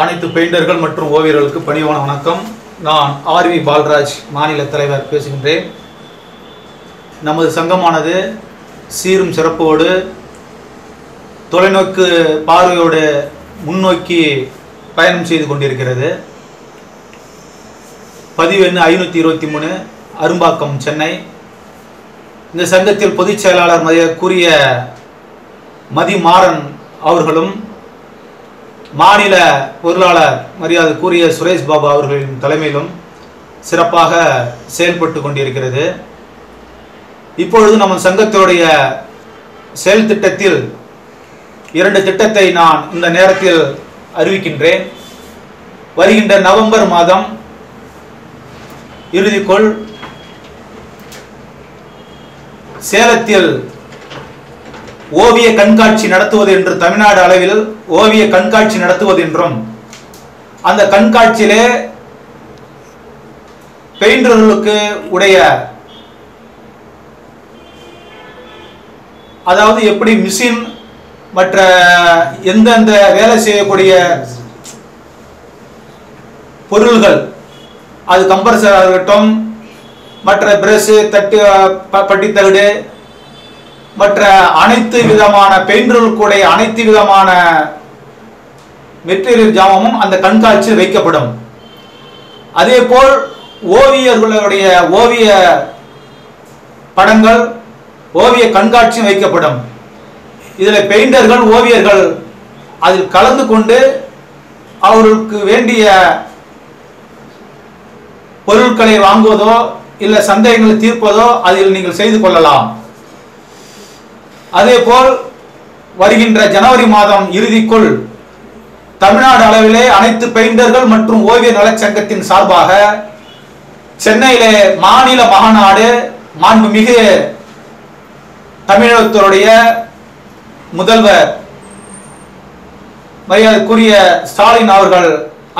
அனைத்து பெயிண்டர்கள் மற்றும் ஓவியர்களுக்கு பணிவான வணக்கம். நான் ஆர்வி பால்ராஜ் மாநில தலைவர் பேசுகின்றேன். நமது சங்கமானது சீரும் சிறப்போடு தொலைநோக்கு பார்வையோடு முன்னோக்கி பயணம் செய்து கொண்டிருக்கிறது. பதிவு எண் ஐநூற்றி இருபத்தி மூணு அரும்பாக்கம் சென்னை. இந்த சங்கத்தில் பொதுச் செயலாளர் கூறிய மதிமாறன் அவர்களும் மாநில பொருளாளர் மரியாதைக்குரிய சுரேஷ் பாபு அவர்களின் தலைமையிலும் சிறப்பாக செயல்பட்டு கொண்டிருக்கிறது. இப்பொழுது நம்ம சங்கத்தினுடைய செயல் திட்டத்தில் இரண்டு திட்டத்தை நான் இந்த நேரத்தில் அறிவிக்கின்றேன். வருகின்ற நவம்பர் மாதம் இறுதிக்குள் சேலத்தில் ஓவிய கண்காட்சி நடத்துவது என்று தமிழ்நாடு அளவில் ஓவிய கண்காட்சி நடத்துவது என்றும் அந்த கண்காட்சியிலே பெயிண்டர்களுக்கு உடைய அதாவது எப்படி மிஷின் மற்ற எந்தெந்த வேலை செய்யக்கூடிய பொருள்கள் அது கம்பரசர் இருக்கட்டும் மற்ற பிரஷு தட்டு பட்டித்தகடு மற்ற அனைத்து விதமான பெயிண்டர்களுக்குடைய அனைத்து விதமான மெட்டீரியல் ஜாமமும் அந்த கண்காட்சியில் வைக்கப்படும். அதே போல் ஓவியர்களுடைய ஓவிய படங்கள் ஓவிய கண்காட்சியும் வைக்கப்படும். இதில் பெயிண்டர்கள் ஓவியர்கள் அதில் கலந்து கொண்டு அவர்களுக்கு வேண்டிய பொருட்களை வாங்குவதோ இல்லை சந்தேகங்களை தீர்ப்பதோ அதில் நீங்கள் செய்து கொள்ளலாம். அதேபோல் வருகின்ற ஜனவரி மாதம் இறுதிக்குள் தமிழ்நாடு அளவிலே அனைத்து பெயிண்டர்கள் மற்றும் ஓவிய நலச்சங்கத்தின் சார்பாக சென்னையிலே மாநில மகாநாடு மாண்புமிகு தமிழகத்தினுடைய முதல்வர் மரியாதைக்குரிய ஸ்டாலின் அவர்கள்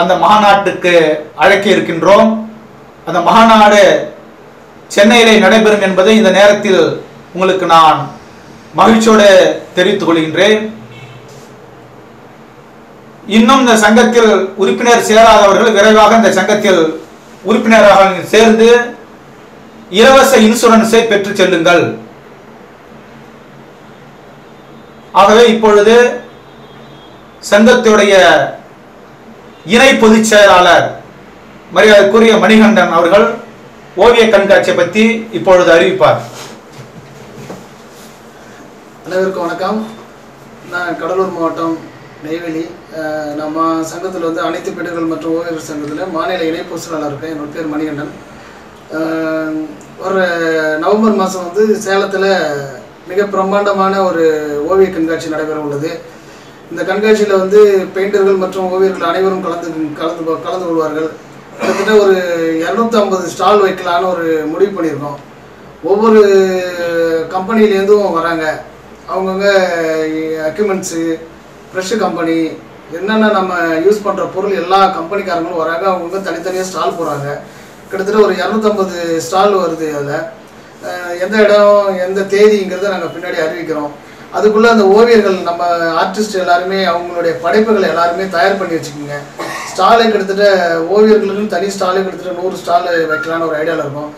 அந்த மகாநாட்டுக்கு அழைக்க இருக்கின்றோம். அந்த மகாநாடு சென்னையிலே நடைபெறும் என்பதை இந்த நேரத்தில் உங்களுக்கு நான் மகிழ்ச்சியோடு தெரிவித்துக் கொள்கின்றேன். இன்னும் இந்த சங்கத்தில் உறுப்பினர் சேராதவர்கள் விரைவாக இந்த சங்கத்தில் உறுப்பினராக சேர்ந்து இலவச இன்சூரன்ஸை பெற்றுச் செல்லுங்கள். ஆகவே இப்பொழுது சங்கத்துடைய இணை பொதுச் செயலாளர் மரியாதைக்குரிய மணிகண்டன் அவர்கள் ஓவிய கண்காட்சியை பற்றி இப்பொழுது அறிவிப்பார். அனைவருக்கும் வணக்கம். நான் கடலூர் மாவட்டம் நெய்வேலி. நம்ம சங்கத்தில் வந்து அனைத்து பெண்கள் மற்றும் ஓவியர் சங்கத்தில் மாநில இணை இருக்கேன் என்னோட பேர் மணிகண்டன். ஒரு நவம்பர் மாதம் வந்து சேலத்தில் மிக பிரம்மாண்டமான ஒரு ஓவிய கண்காட்சி நடைபெற உள்ளது. இந்த கண்காட்சியில் வந்து பெயிண்டர்கள் மற்றும் ஓவியர்கள் அனைவரும் கலந்து கலந்து கலந்து கொள்வார்கள். கிட்டத்தட்ட ஒரு இரநூத்தி ஐம்பது ஸ்டால் வைக்கலான்னு ஒரு முடிவு பண்ணியிருக்கோம். ஒவ்வொரு கம்பெனிலேருந்தும் வராங்க. அவங்கவுங்க அக்யூப்மெண்ட்ஸு ஃப்ரெஷ்ஷு கம்பெனி என்னென்ன நம்ம யூஸ் பண்ணுற பொருள் எல்லா கம்பெனிக்காரங்களும் வராங்க அவங்கவுங்க தனித்தனியாக ஸ்டால் போகிறாங்க கிட்டத்தட்ட ஒரு இரநூத்தம்பது ஸ்டால் வருது அதில். எந்த இடம் எந்த தேதிங்கிறத நாங்கள் பின்னாடி அறிவிக்கிறோம். அதுக்குள்ளே அந்த ஓவியர்கள் நம்ம ஆர்டிஸ்ட் எல்லாருமே அவங்களுடைய படைப்புகளை எல்லாருமே தயார் பண்ணி வச்சுக்கோங்க. ஸ்டாலை கிட்டத்தட்ட ஓவியர்களுக்குன்னு தனி ஸ்டாலே கிட்டத்தட்ட நூறு ஸ்டால் வைக்கலான்னு ஒரு ஐடியாவில் இருக்கும்.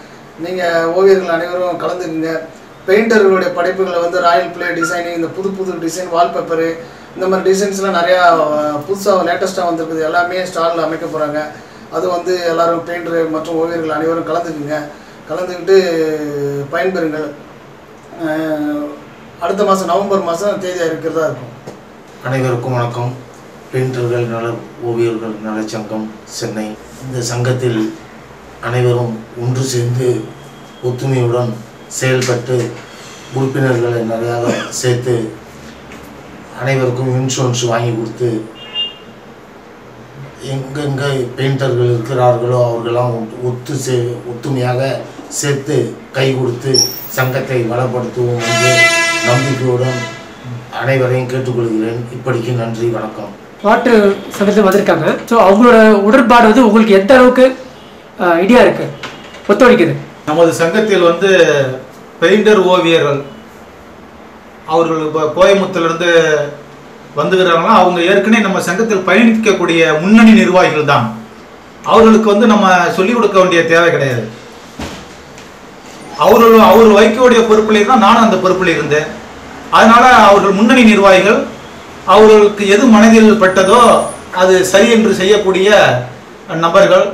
நீங்கள் ஓவியர்கள் அனைவரும் கலந்துக்குங்க. பெயிண்டர்களுடைய படைப்புகளை வந்து ராயல் பிளே டிசைனிங் இந்த புது புது டிசைன் வால்பேப்பரு இந்த மாதிரி டிசைன்ஸ்லாம் நிறையா புதுசாக லேட்டஸ்ட்டாக வந்திருக்குது. எல்லாமே ஸ்டாலில் அமைக்க போகிறாங்க அது வந்து எல்லோரும் பெயிண்டர் மற்றும் ஓவியர்கள் அனைவரும் கலந்துக்குங்க. கலந்துக்கிட்டு பயன்பெறுங்கள். அடுத்த மாதம் நவம்பர் மாதம் தேதி இருக்கிறதா இருக்கும். அனைவருக்கும் வணக்கம். பெயிண்டர்கள் நல ஓவியர்கள் நலச்சங்கம் சென்னை. இந்த சங்கத்தில் அனைவரும் ஒன்று சேர்ந்து ஒத்துமையுடன் செயல்பட்டு உறுப்பினர்களை நிறையாக சேர்த்து அனைவருக்கும் இன்சூரன்ஸ் வாங்கி கொடுத்து எங்கெங்கே பெயிண்டர்கள் இருக்கிறார்களோ அவர்களெல்லாம் ஒத்து- ஒத்து சே ஒத்துமையாக சேர்த்து கை கொடுத்து சங்கத்தை வளப்படுத்துவோம் என்று நம்பிக்கையுடன் அனைவரையும் கேட்டுக்கொள்கிறேன். இப்படிக்கு நன்றி வணக்கம். மாற்று சங்கத்தில் வந்திருக்காங்க. ஸோ அவங்களோட உடன்பாடு வந்து உங்களுக்கு எந்த அளவுக்கு ஐடியா இருக்கு? ஒத்துழைக்குது. நமது சங்கத்தில் வந்து பெயிண்டர் ஓவியர்கள் அவர்கள் இப்போ கோயம்புத்தூர்லேருந்து வந்துகிறாங்கன்னா அவங்க ஏற்கனவே நம்ம சங்கத்தில் பயணிக்கக்கூடிய முன்னணி நிர்வாகிகள் தான். அவர்களுக்கு வந்து நம்ம சொல்லிக் கொடுக்க வேண்டிய தேவை கிடையாது. அவர்கள் அவர் வைக்கக்கூடிய பொறுப்பில் தான் நானும் அந்த பொறுப்பில் இருந்தேன். அதனால் அவர்கள் முன்னணி நிர்வாகிகள் அவர்களுக்கு எது மனதில் பட்டதோ அது சரி என்று செய்யக்கூடிய நபர்கள்.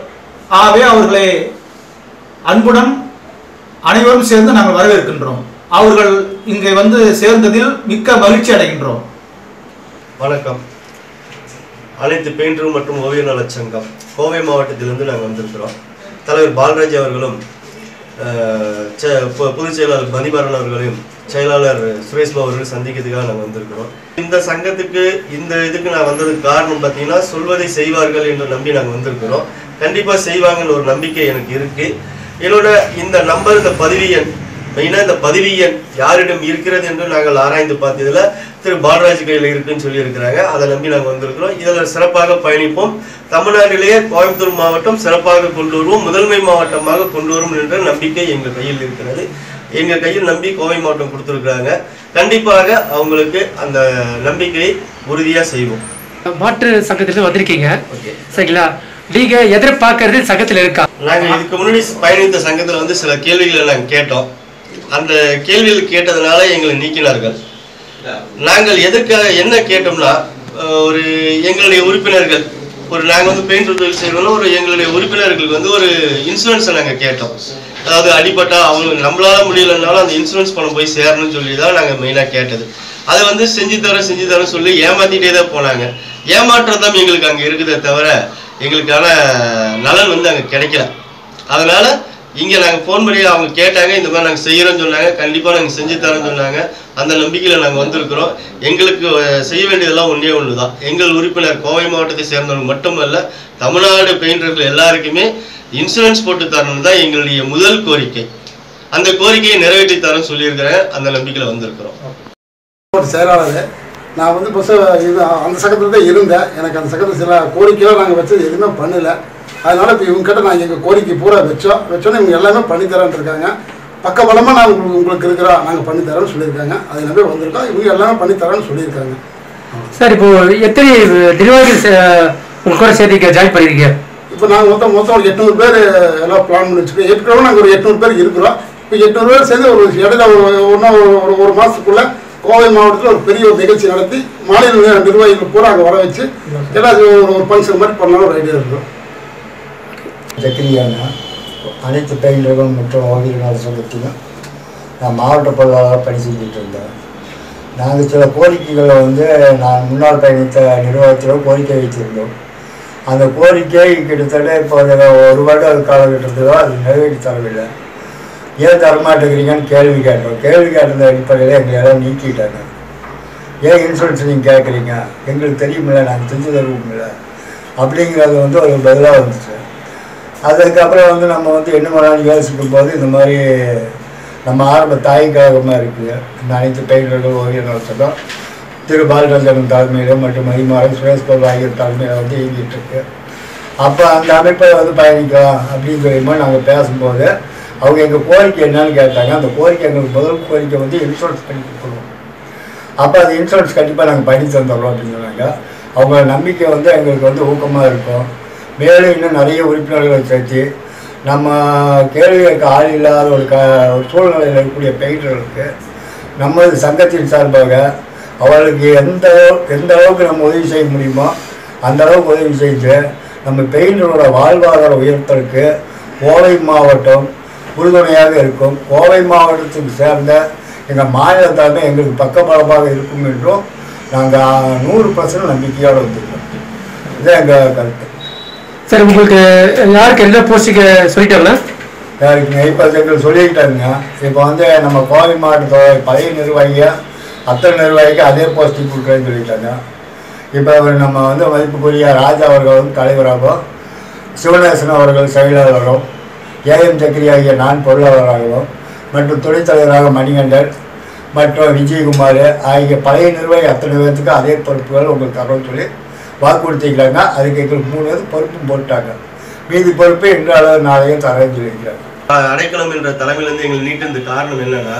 ஆகவே அவர்களை அன்புடன் அனைவரும் சேர்ந்து நாங்கள் வரவேற்கின்றோம். அவர்கள் இங்கே வந்து சேர்ந்ததில் மிக்க மகிழ்ச்சி அடைகின்றோம். வணக்கம். அனைத்து பெயிண்டர் மற்றும் ஓவிய நலச் சங்கம் கோவை மாவட்டத்திலிருந்து நாங்கள் வந்திருக்கிறோம். தலைவர் பாலராஜ் அவர்களும் பொதுச் செயலாளர் மதிமாறன் அவர்களையும் செயலாளர் சுரேஷ் அவர்கள் சந்திக்கிறதுக்காக நாங்கள் வந்திருக்கிறோம். இந்த சங்கத்துக்கு இந்த இதுக்கு நான் வந்ததுக்கு காரணம் பார்த்தீங்கன்னா சொல்வதை செய்வார்கள் என்று நம்பி நாங்கள் வந்திருக்கிறோம். கண்டிப்பாக செய்வாங்கன்னு ஒரு நம்பிக்கை எனக்கு இருக்கு. என்னோட இந்த நம்பர் இந்த பதிவு எண் மெயினாக இந்த எண் யாரிடம் இருக்கிறது என்று நாங்கள் ஆராய்ந்து பார்த்ததுல திரு பாலராஜ் கையில் இருக்குன்னு சொல்லி இருக்கிறாங்க அதை நம்பி நாங்கள் வந்திருக்கிறோம். இதில் சிறப்பாக பயணிப்போம். தமிழ்நாட்டிலேயே கோயம்புத்தூர் மாவட்டம் சிறப்பாக கொண்டு வருவோம். முதன்மை மாவட்டமாக கொண்டு வரும் என்ற நம்பிக்கை எங்கள் கையில் இருக்கிறது. எங்கள் கையில் நம்பி கோவை மாவட்டம் கொடுத்துருக்குறாங்க. கண்டிப்பாக அவங்களுக்கு அந்த நம்பிக்கையை உறுதியாக செய்வோம். மாற்று சங்கத்திலிருந்து வந்திருக்கீங்க. சரிங்களா? நீங்க எதிர்பார்க்கறது சங்கத்துல இருக்கா? நாங்க இதுக்கு முன்னாடி பயணித்த சங்கத்துல வந்து சில கேள்விகளை நாங்க கேட்டோம். அந்த கேள்விகள் கேட்டதுனால எங்களை நீக்கினார்கள். நாங்கள் எதற்காக என்ன கேட்டோம்னா ஒரு எங்களுடைய உறுப்பினர்கள் ஒரு நாங்கள் வந்து பெயிண்ட் தொழில் செய்யணும்னா ஒரு எங்களுடைய உறுப்பினர்களுக்கு வந்து ஒரு இன்சூரன்ஸை நாங்கள் கேட்டோம். அதாவது அடிபட்டா அவங்க நம்மளால முடியலனாலும் அந்த இன்சூரன்ஸ் பணம் போய் சேரணும்னு சொல்லி தான் நாங்கள் மெயினாக கேட்டது. அதை வந்து செஞ்சு தரோம் செஞ்சு தரேன் சொல்லி ஏமாத்திட்டே தான் போனாங்க. ஏமாற்றம் தான் எங்களுக்கு அங்கே இருக்குதே தவிர எங்களுக்கான நலன் வந்து அங்கே கிடைக்கல. அதனால இங்கே நாங்கள் ஃபோன் பண்ணி அவங்க கேட்டாங்க இந்த மாதிரி நாங்கள் செய்கிறோன்னு சொன்னாங்க கண்டிப்பாக நாங்கள் செஞ்சு தரோம்னு சொன்னாங்க. அந்த நம்பிக்கையில் நாங்கள் வந்திருக்கிறோம். எங்களுக்கு செய்ய வேண்டியதெல்லாம் ஒன்றே ஒன்று தான் எங்கள் உறுப்பினர் கோவை மாவட்டத்தை சேர்ந்தவங்க மட்டுமல்ல தமிழ்நாடு பெயிண்டர்கள் எல்லாருக்குமே இன்சூரன்ஸ் போட்டு தரணும் தான் எங்களுடைய முதல் கோரிக்கை. அந்த கோரிக்கையை நிறைவேற்றி தரேன்னு சொல்லியிருக்கிறேன். அந்த நம்பிக்கையில் வந்திருக்கிறோம். செயலாளர். நான் வந்து இப்போ இது அந்த சங்கத்தில் தான் இருந்தேன். எனக்கு அந்த சங்கத்தில் சில கோரிக்கையெல்லாம் நாங்கள் வச்சது எதுவுமே பண்ணலை. அதனால இப்போ இவங்ககிட்ட நான் எங்கள் கோரிக்கை பூரா வச்சோம். வச்சோன்னே இவங்க எல்லாமே பண்ணித்தரேன் இருக்காங்க. பக்கபலமாக நான் உங்களுக்கு உங்களுக்கு இருக்கிறோம் நாங்கள் பண்ணித்தரோன்னு சொல்லியிருக்காங்க. அதை நம்பி வந்திருக்கோம் இவங்க எல்லாமே பண்ணித்தரேன்னு சொல்லியிருக்காங்க. சார் இப்போ எத்தனை நிர்வாகிகள் சே- உங்க கூட ஜாயின் பண்ணிருக்கீங்க? இப்போ நாங்கள் மொத்தம் மொத்தம் ஒரு எட்நூறு பேர் எல்லாம் பிளான் பண்ணி வச்சுருக்கோம் ஏற்கனவே நாங்கள் ஒரு எட்நூறு பேர் இருக்கிறோம். இப்போ எட்நூறு பேர் சேர்ந்து ஒரு இடையில ஒரு ஒன்றும் ஒரு ஒரு மாதத்துக்குள்ள கோவை மாவட்டத்தில் ஒரு பெரிய ஒரு நிகழ்ச்சி நடத்தி மாநில நிர்- நிர்வாகிகள் பூரா அங்கே வர வச்சு எல்லாம் ஒரு ஃபங்க்ஷன் மாதிரி பண்ணலாம் ஒரு ஐடியா இருக்கும் ஜக்கிரியானா அனைத்து பெயிண்டர்கள் மற்றும் ஓவியர்கள் சங்கத்திலும் நான் மாவட்ட பொருளாளராக பணி செஞ்சுட்டு இருந்தேன். நாங்கள் சில கோரிக்கைகளை வந்து நான் முன்னாள் பயணித்த நிர்வாகத்தில் கோரிக்கை வைத்திருந்தோம். அந்த கோரிக்கை கிட்டத்தட்ட இப்போ ஒரு ஒரு வருட காலகட்டத்தில் அது நிறைவேற்றி தரவில்லை. ஏன் தரமாட்டேங்கிறீங்கன்னு கேள்வி கேட்டோம். கேள்வி கேட்டது அடிப்படையில் எங்களை எல்லாம் நீக்கிட்டாங்க. ஏன் இன்சூரன்ஸ் நீங்கள் கேட்குறீங்க? எங்களுக்கு தெரியுமில்ல நாங்கள் செஞ்சு தருவோம்ல. அப்படிங்கிறது வந்து ஒரு பதிலாக வந்துச்சு. அதுக்கப்புறம் வந்து நம்ம வந்து என்ன பண்ணலாம்னு யோசிக்கும் போது இந்த மாதிரி நம்ம ஆரம்ப தாய்க்காகமாக இருக்குது இந்த அனைத்து பெயர்களும் ஓவிய சொல்லும் திரு பாலச்சந்திரன் தலைமையிலும் மற்றும் மகிமாரன் சுரேஷ் பாபு ஆகியோர் தலைமையில் வந்து இயங்கிட்டு இருக்கு. அப்போ அந்த அமைப்பை வந்து பயணிக்கலாம் அப்படின்னு சொல்லியும்போது நாங்கள் பேசும்போது அவங்க எங்கள் கோரிக்கை என்னன்னு கேட்டாங்க. அந்த கோரிக்கை எங்களுக்கு முதல் கோரிக்கை வந்து இன்சூரன்ஸ் பண்ணி கொடுக்கணும். அப்போ அது இன்சூரன்ஸ் கண்டிப்பாக நாங்கள் பண்ணி தந்துடுறோம் அப்படின்னு சொன்னாங்க. அவங்க நம்பிக்கை வந்து எங்களுக்கு வந்து ஊக்கமாக இருக்கும். மேலும் இன்னும் நிறைய உறுப்பினர்களை சேர்த்து நம்ம கேள்விகளுக்கு ஆள் இல்லாத ஒரு க சூழ்நிலையில் இருக்கக்கூடிய பெயிண்டர்களுக்கு நமது சங்கத்தின் சார்பாக அவர்களுக்கு எந்த எந்த அளவுக்கு நம்ம உதவி செய்ய முடியுமோ அந்த அளவுக்கு உதவி செய்து நம்ம பெயிண்டரோட வாழ்வாதார உயர்த்தலுக்கு கோவை மாவட்டம் உறுதுணையாக இருக்கும். கோவை மாவட்டத்துக்கு சேர்ந்த எங்கள் மாநில தலைமை எங்களுக்கு பக்கபலமாக இருக்கும் என்றும் நாங்கள் நூறு பர்சன்ட் நம்பிக்கையோடு வந்திருக்கோம். இதுதான் எங்கள் கருத்து. சார் உங்களுக்கு யாருக்கு என்ன போஸ்டிங்க சொல்லிட்டாங்களா யாருக்குங்க இப்போ எங்களுக்கு இப்போ வந்து நம்ம கோவை மாவட்டத்தோட பழைய நிர்வாகியாக அத்தனை நிர்வாகிக்கு அதே போஸ்டிங் கொடுக்குறேன்னு சொல்லிட்டாங்க. இப்போ அவர் நம்ம வந்து மதிப்புக்குரிய ராஜா அவர்களும் தலைவராகவும் சிவநேசன் அவர்கள் செயலாளரும் ஏஎம் சக்கரி ஆகிய நான் பொருளாளராகவும் மற்றும் துணைத்தலைவராக மணிகண்டன் மற்றும் விஜயகுமார் ஆகிய பழைய நிர்வாகி அத்தனை பேர்த்துக்கு அதே பொறுப்புகள் உங்களுக்கு தரோன்னு சொல்லி வாக்குறுத்திக்கிறாங்க அதுக்கு எங்களுக்கு மூணு பேர் பொறுப்பும் போட்டாங்க. மீதி பொறுப்பு இன்று அளவு நாளையும் தரேன்னு சொல்லியிருக்கிறாங்க. அடைக்கலம் என்ற தலைமையிலேருந்து எங்களை நீட்டினது காரணம் என்னன்னா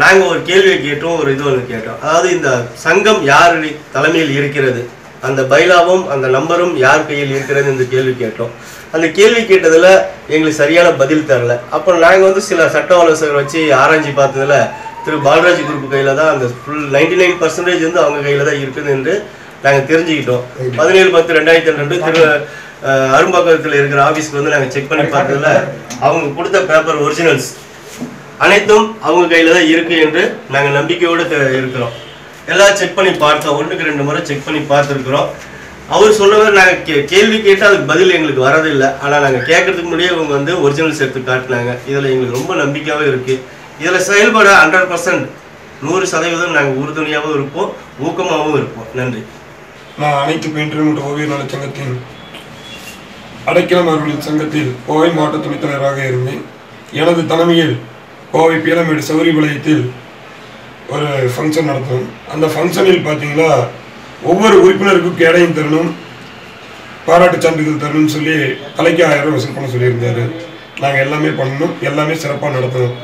நாங்கள் ஒரு கேள்வியை கேட்டோம் ஒரு இது ஒன்று கேட்டோம். அதாவது இந்த சங்கம் யார் தலைமையில் இருக்கிறது? அந்த பைலாவும் அந்த நம்பரும் யார் கையில் இருக்கிறது இந்த கேள்வி கேட்டோம். அந்த கேள்வி கேட்டதில் எங்களுக்கு சரியான பதில் தரல. அப்புறம் நாங்கள் வந்து சில சட்ட ஆலோசகர் வச்சு ஆராய்ச்சி பார்த்ததில் திரு பாலராஜ் குரூப் கையில் தான் அந்த ஃபுல் நைன்டி நைன் பர்சன்டேஜ் வந்து அவங்க கையில் தான் இருக்குது என்று நாங்கள் தெரிஞ்சுக்கிட்டோம். பதினேழு பத்து ரெண்டாயிரத்தி ரெண்டு திரு அரும்பாக்கத்தில் இருக்கிற ஆஃபீஸ்க்கு வந்து நாங்கள் செக் பண்ணி பார்த்ததில் அவங்க கொடுத்த பேப்பர் ஒரிஜினல்ஸ் அனைத்தும் அவங்க கையில் தான் இருக்கு என்று நாங்கள் நம்பிக்கையோடு இருக்கிறோம். எல்லாம் செக் பண்ணி பார்த்தோம். ஒன்றுக்கு ரெண்டு முறை செக் பண்ணி பார்த்துருக்குறோம். அவர் சொன்னவர் நாங்கள் கே கேள்வி கேட்டு அதுக்கு பதில் எங்களுக்கு வரதில்லை ஆனால் நாங்கள் கேட்கறதுக்கு முன்னாடியே அவங்க வந்து ஒரிஜினல்ஸ் எடுத்து காட்டினாங்க. இதில் எங்களுக்கு ரொம்ப நம்பிக்கையாகவும் இருக்குது இதில் செயல்பட ஹண்ட்ரட் பர்சன்ட் நூறு சதவீதம் நாங்கள் உறுதுணையாகவும் இருப்போம். ஊக்கமாகவும் இருப்போம். நன்றி. நான் அனைத்து பெயிண்டரும் என்ற ஓவிய நலச் சங்கத்தின் அடைக்கலம் அவர்களின் சங்கத்தில் கோவை மாவட்ட துணைத் தலைவராக இருந்தேன். எனது தலைமையில் கோவை பீரமேடு சௌரி விளையத்தில் ஒரு ஃபங்க்ஷன் நடத்தணும். அந்த ஃபங்க்ஷனில் பார்த்தீங்கன்னா ஒவ்வொரு உறுப்பினருக்கும் கேடையும் தரணும் பாராட்டு சான்றிதழ் தரணும்னு சொல்லி தலைக்கு ஆயிரம் ரூபாய் வசூல் பண்ண சொல்லியிருந்தார். நாங்கள் எல்லாமே பண்ணணும் எல்லாமே சிறப்பாக நடத்தணும்.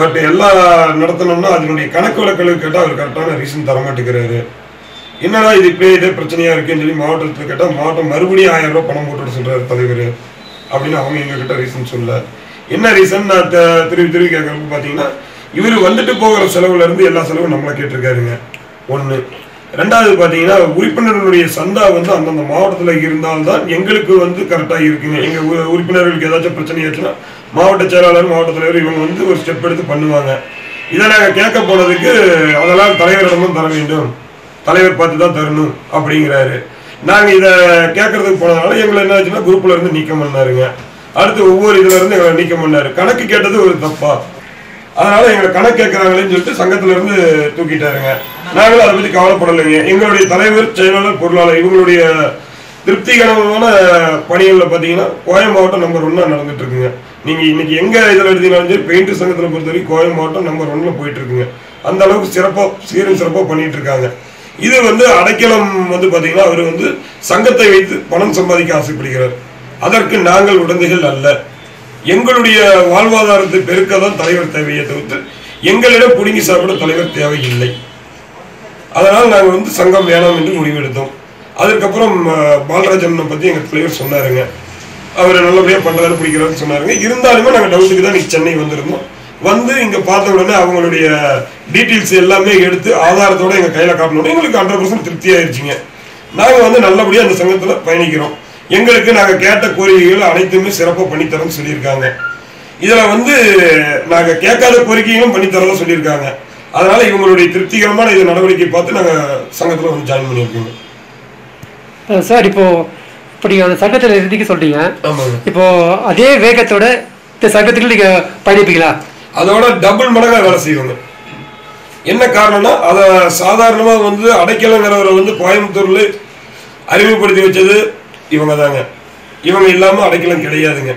பட் எல்லாம் நடத்தணும்னா அதனுடைய கணக்கு வழக்கங்களுக்கு கேட்டால் அவர் கரெக்டான ரீசன் தர மாட்டேங்கிறாரு என்னடா இது இப்படியே இதே பிரச்சனையா இருக்குன்னு சொல்லி மாவட்டத்தில் கேட்டால் மாவட்டம் மறுபடியும் ஆயிரம் ரூபாய் பணம் போட்டுட்டு சொல்றாரு தலைவர். அப்படின்னு அவங்க எங்ககிட்ட ரீசன் சொல்ல. என்ன ரீசன் நான் த- திருப்பி திருப்பி கேட்கறப்ப பார்த்தீங்கன்னா இவர் வந்துட்டு போகிற செலவுல இருந்து எல்லா செலவும் நம்மளை கேட்டிருக்காருங்க. ஒன்று ரெண்டாவது பார்த்தீங்கன்னா உறுப்பினர்களுடைய சந்தா வந்து அந்தந்த மாவட்டத்தில் இருந்தால்தான் எங்களுக்கு வந்து கரெக்டாக இருக்குங்க. எங்கள் உ- உறுப்பினர்களுக்கு ஏதாச்சும் பிரச்சனையாச்சுன்னா மாவட்ட செயலாளர் மாவட்ட தலைவர் இவங்க வந்து ஒரு ஸ்டெப் எடுத்து பண்ணுவாங்க. இதை நாங்கள் கேட்க போனதுக்கு அதெல்லாம் தலைவரிடமும் தர வேண்டும். தலைவர் பார்த்து தான் தரணும் அப்படிங்கிறாரு. நாங்கள் இதை கேட்கறதுக்கு போனதுனால எங்களை என்ன ஆச்சுன்னா குரூப்ல இருந்து நீக்கம் பண்ணாருங்க. அடுத்து ஒவ்வொரு இதுல இருந்து எங்களை நீக்கம் பண்ணாரு. கணக்கு கேட்டது ஒரு தப்பா. அதனால எங்களை கணக்கு கேட்கறாங்களேன்னு சொல்லிட்டு சங்கத்துல இருந்து தூக்கிட்டாருங்க. நாங்களும் அதை பத்தி கவலைப்படலைங்க. எங்களுடைய தலைவர் செயலாளர் பொருளாளர் இவங்களுடைய திருப்திகரமான பணிகள்ல பாத்தீங்கன்னா கோயம் மாவட்டம் நம்பர் ஒன்னா நடந்துட்டு இருக்குங்க நீங்க இன்னைக்கு எங்க இதுல எடுத்தீங்கன்னாலும் சரி பெயிண்ட் சங்கத்துல பொறுத்த வரைக்கும் கோயம் மாவட்டம் நம்பர் ஒன்ல போயிட்டு இருக்குங்க அந்த அளவுக்கு சிறப்பா சீரும் சிறப்பா பண்ணிட்டு இருக்காங்க இது வந்து அடைக்கலம் வந்து பார்த்தீங்கன்னா அவர் வந்து சங்கத்தை வைத்து பணம் சம்பாதிக்க ஆசைப்படுகிறார். அதற்கு நாங்கள் உடந்தைகள் அல்ல. எங்களுடைய வாழ்வாதாரத்தை பெருக்க தான் தலைவர் தேவையை தவிர்த்து எங்களிடம் புடுங்கி சாப்பிட தலைவர் தேவை இல்லை அதனால் நாங்கள் வந்து சங்கம் வேணாம் என்று முடிவெடுத்தோம். அதுக்கப்புறம் பாலராஜன் பற்றி எங்கள் தலைவர் சொன்னாருங்க. அவர் நல்லபடியாக பண்ணுறாரு பிடிக்கிறாருன்னு சொன்னாருங்க. இருந்தாலுமே நாங்கள் டவுட்டுக்கு தான் சென்னை வந்திருந்தோம். வந்து இங்கே பார்த்த உடனே அவங்களுடைய டீட்டெயில்ஸ் எல்லாமே எடுத்து ஆதாரத்தோட எங்கள் கையில் காட்டணும் எங்களுக்கு ஹண்ட்ரட் பர்சன்ட் திருப்தி ஆயிடுச்சுங்க நாங்கள் வந்து நல்லபடியாக அந்த சங்கத்தில் பயணிக்கிறோம். எங்களுக்கு நாங்கள் கேட்ட கோரிக்கைகள் அனைத்துமே சிறப்பாக பண்ணித்தரோம்னு சொல்லியிருக்காங்க. இதில் வந்து நாங்கள் கேட்காத கோரிக்கைகளும் பண்ணித்தரதான் சொல்லியிருக்காங்க. அதனால இவங்களுடைய திருப்திகரமான இது நடவடிக்கை பார்த்து நாங்கள் சங்கத்தில் வந்து ஜாயின் பண்ணியிருக்கோங்க சார் இப்போ இப்போ நீங்கள் அந்த சங்கத்தில் இருந்தீங்க சொல்றீங்க. ஆமாங்க. இப்போ அதே வேகத்தோட இந்த சங்கத்துக்கு நீங்க பயணிப்பீங்களா? அதோட டபுள் மடங்காக வேலை செய்வாங்க. என்ன காரணம்னா அதை சாதாரணமாக வந்து அடைக்கலங்கிறவரை வந்து கோயம்புத்தூரில் அறிமுகப்படுத்தி வச்சது இவங்க தாங்க இவங்க இல்லாமல் அடைக்கலம் கிடையாதுங்க.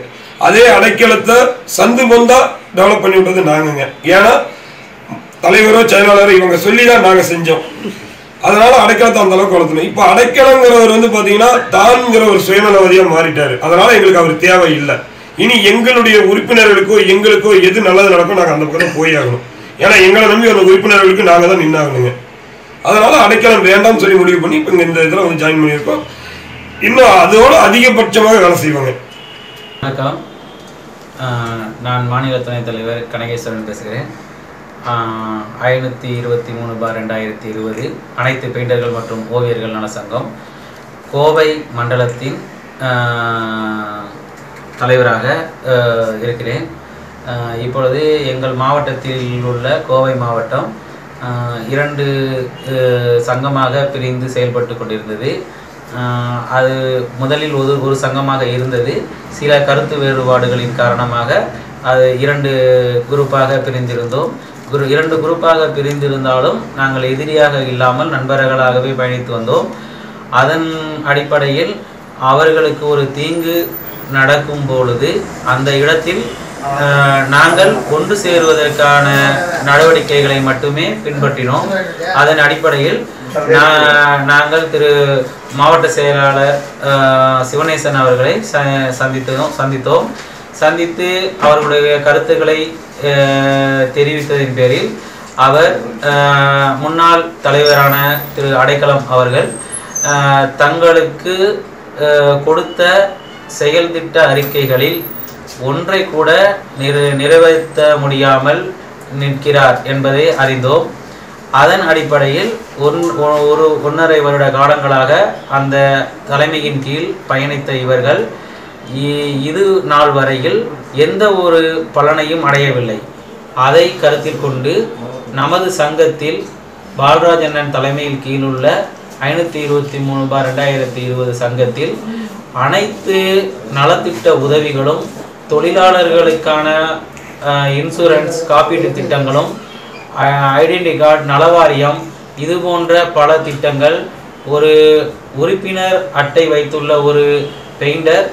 அதே அடைக்கலத்தை சந்து பொந்தா டெவலப் பண்ணி விட்டது நாங்கங்க. ஏன்னா தலைவரோ செயலாளரோ இவங்க சொல்லி தான் நாங்கள் செஞ்சோம். அதனால அடைக்கலத்தை அந்த அளவுக்கு வளர்த்தணும். இப்போ அடைக்கலங்கிறவர் வந்து பார்த்தீங்கன்னா தான்ங்கிற ஒரு சுயநலவாதியாக மாறிட்டார். அதனால எங்களுக்கு அவர் தேவை இல்லை. இனி எங்களுடைய உறுப்பினர்களுக்கோ எங்களுக்கோ எது நல்லது நடக்கும் நாங்கள் அந்த பக்கம் போய் ஆகணும். ஏன்னா எங்களை நம்பி வந்த உறுப்பினர்களுக்கு நாங்கள் தான் நின்னாகணுங்க அதனால அடைக்கலம் வேண்டாம்னு சொல்லி முடிவு பண்ணி இப்போ இந்த இதில் வந்து ஜாயின் பண்ணியிருக்கோம். இன்னும் அதோட அதிகபட்சமாக வேலை செய்வாங்க. வணக்கம். நான் மாநில துணைத் தலைவர் கனகேஸ்வரன் பேசுகிறேன். ஐநூற்றி இருபத்தி மூணு பார் ரெண்டாயிரத்தி இருபது அனைத்து பெயிண்டர்கள் மற்றும் ஓவியர்கள் நல சங்கம் கோவை மண்டலத்தின் தலைவராக இருக்கிறேன். இப்பொழுது எங்கள் மாவட்டத்தில் உள்ள கோவை மாவட்டம் இரண்டு சங்கமாக பிரிந்து செயல்பட்டு கொண்டிருந்தது. அது முதலில் ஒரு ஒரு சங்கமாக இருந்தது. சில கருத்து வேறுபாடுகளின் காரணமாக அது இரண்டு குரூப்பாக பிரிந்திருந்தோம். குரு இரண்டு குரூப்பாக பிரிந்திருந்தாலும் நாங்கள் எதிரியாக இல்லாமல் நண்பர்களாகவே பயணித்து வந்தோம். அதன் அடிப்படையில் அவர்களுக்கு ஒரு தீங்கு நடக்கும் பொழுது அந்த இடத்தில் நாங்கள் ஒன்று சேருவதற்கான நடவடிக்கைகளை மட்டுமே பின்பற்றினோம். அதன் அடிப்படையில் நாங்கள் திரு மாவட்ட செயலாளர் சிவனேசன் அவர்களை ச- சந்தித்தோம் சந்தித்தோம். சந்தித்து அவர்களுடைய கருத்துக்களை தெரிவித்ததின் பேரில் அவர் முன்னாள் தலைவரான திரு அடைக்கலம் அவர்கள் தங்களுக்கு கொடுத்த செயல் திட்ட அறிக்கைகளில் ஒன்றை கூட நிறு நிறைவேற்ற முடியாமல் நிற்கிறார் என்பதை அறிந்தோம். அதன் அடிப்படையில் ஒன் ஒரு ஒன்றரை வருட காலங்களாக அந்த தலைமையின் கீழ் பயணித்த இவர்கள் இ- இது நாள் வரையில் எந்த ஒரு பலனையும் அடையவில்லை. அதை கருத்தில் கொண்டு நமது சங்கத்தில் பால்ராஜ் அண்ணன் தலைமையில் கீழுள்ள ஐநூற்றி இருபத்தி மூணு பார் ரெண்டாயிரத்தி இருபது சங்கத்தில் அனைத்து நலத்திட்ட உதவிகளும் தொழிலாளர்களுக்கான இன்சூரன்ஸ் காப்பீட்டு திட்டங்களும் ஐடென்டி கார்டு நலவாரியம் இது போன்ற பல திட்டங்கள் ஒரு உறுப்பினர் அட்டை வைத்துள்ள ஒரு பெயிண்டர்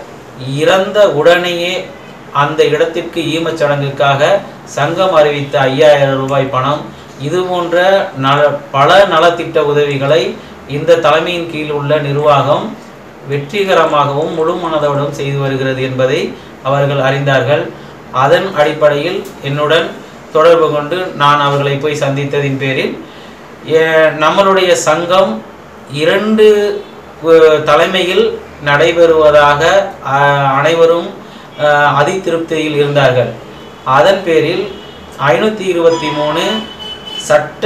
இறந்த உடனேயே அந்த இடத்திற்கு ஈமச் சடங்குக்காக சங்கம் அறிவித்த ஐயாயிரம் ரூபாய் பணம். இது போன்ற நல பல நலத்திட்ட உதவிகளை இந்த தலைமையின் கீழ் உள்ள நிர்வாகம் வெற்றிகரமாகவும் முழு மனதோடும் செய்து வருகிறது என்பதை அவர்கள் அறிந்தார்கள். அதன் அடிப்படையில் என்னுடன் தொடர்பு கொண்டு நான் அவர்களை போய் சந்தித்ததின் பேரில் நம்மளுடைய சங்கம் இரண்டு தலைமையில் நடைபெறுவதாக அனைவரும் அதி திருப்தியில் இருந்தார்கள். அதன் பேரில் ஐநூற்றி இருபத்தி மூணு சட்ட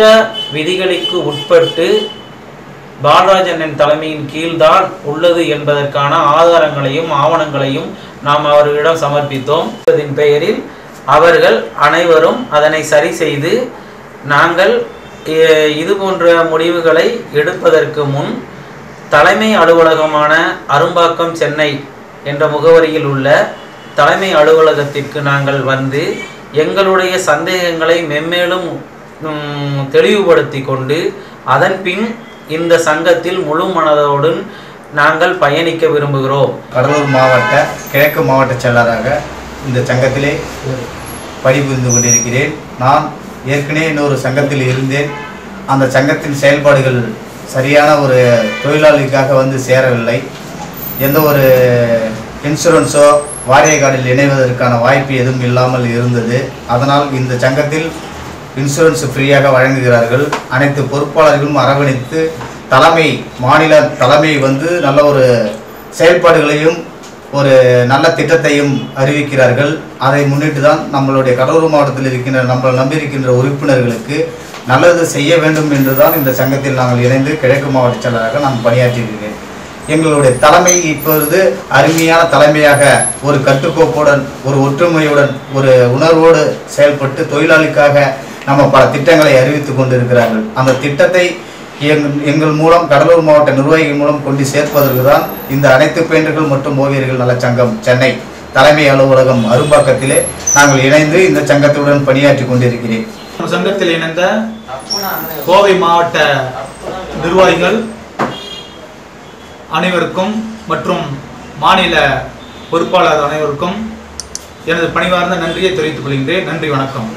விதிகளுக்கு உட்பட்டு பாலராஜனின் தலைமையின் கீழ்தான் உள்ளது என்பதற்கான ஆதாரங்களையும் ஆவணங்களையும் நாம் அவர்களிடம் சமர்ப்பித்தோம். இதன் பெயரில் அவர்கள் அனைவரும் அதனை சரி செய்து நாங்கள் இது போன்ற முடிவுகளை எடுப்பதற்கு முன் தலைமை அலுவலகமான அரும்பாக்கம் சென்னை என்ற முகவரியில் உள்ள தலைமை அலுவலகத்திற்கு நாங்கள் வந்து எங்களுடைய சந்தேகங்களை மென்மேலும் தெளிவுபடுத்தி கொண்டு அதன் பின் இந்த சங்கத்தில் முழு மனதோடு நாங்கள் பயணிக்க விரும்புகிறோம். கடலூர் மாவட்ட கிழக்கு மாவட்ட செயலராக இந்த சங்கத்திலே பணிபுரிந்து கொண்டிருக்கிறேன். நான் ஏற்கனவே இன்னொரு சங்கத்தில் இருந்தேன். அந்த சங்கத்தின் செயல்பாடுகள் சரியான ஒரு தொழிலாளிக்காக வந்து சேரவில்லை. எந்த ஒரு இன்சூரன்ஸோ வாரிய கார்டில் இணைவதற்கான வாய்ப்பு எதுவும் இல்லாமல் இருந்தது. அதனால் இந்த சங்கத்தில் இன்சூரன்ஸ் ஃப்ரீயாக வழங்குகிறார்கள். அனைத்து பொறுப்பாளர்களும் அரவணைத்து தலைமை மாநில தலைமை வந்து நல்ல ஒரு செயல்பாடுகளையும் ஒரு நல்ல திட்டத்தையும் அறிவிக்கிறார்கள். அதை முன்னிட்டு தான் நம்மளுடைய கடலூர் மாவட்டத்தில் இருக்கின்ற நம்மளை நம்பியிருக்கின்ற உறுப்பினர்களுக்கு நல்லது செய்ய வேண்டும் என்று தான் இந்த சங்கத்தில் நாங்கள் இணைந்து கிழக்கு மாவட்ட செயலராக நான் பணியாற்றியிருக்கிறேன் எங்களுடைய தலைமை இப்பொழுது அருமையான தலைமையாக ஒரு கட்டுக்கோப்புடன் ஒரு ஒற்றுமையுடன் ஒரு உணர்வோடு செயல்பட்டு தொழிலாளிக்காக நம்ம பல திட்டங்களை அறிவித்துக் கொண்டிருக்கிறார்கள். அந்த திட்டத்தை எங்கள் எங்கள் மூலம் கடலூர் மாவட்ட நிர்வாகிகள் மூலம் கொண்டு சேர்ப்பதற்கு தான் இந்த அனைத்து பெயிண்டர்கள் மற்றும் ஓவியர்கள் நலச் சங்கம் சென்னை தலைமை அலுவலகம் அரும்பாக்கத்திலே நாங்கள் இணைந்து இந்த சங்கத்துடன் பணியாற்றி கொண்டிருக்கிறேன். சங்கத்தில் இணைந்த கோவை மாவட்ட நிர்வாகிகள் அனைவருக்கும் மற்றும் மாநில பொறுப்பாளர் அனைவருக்கும் எனது பணிவார்ந்த நன்றியை தெரிவித்துக் கொள்கின்றேன். நன்றி வணக்கம்.